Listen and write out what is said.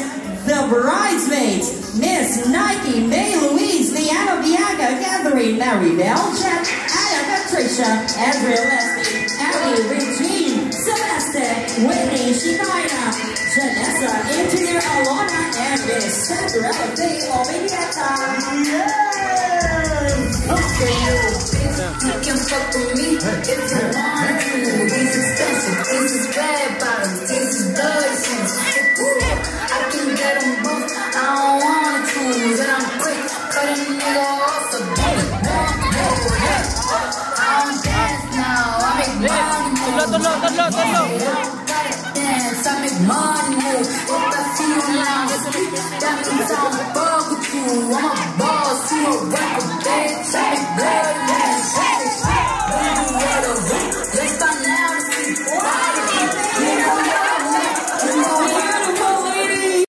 honors, the bridesmaids, Miss Nike, May Louise, Leanna Bianca, Catherine, Mary Bell, Jet, Anna, Patricia, Andrea Leslie, Ellie, Regine, Celeste, Whitney, Shikina, Janessa, Engineer Alana, and Miss Sandra Faye Omediata. Yes! Okay, you can fuck with me if you Tolo, tolo, tolo, tolo. I make money. If I see you now, that means I'm a you. I'm a.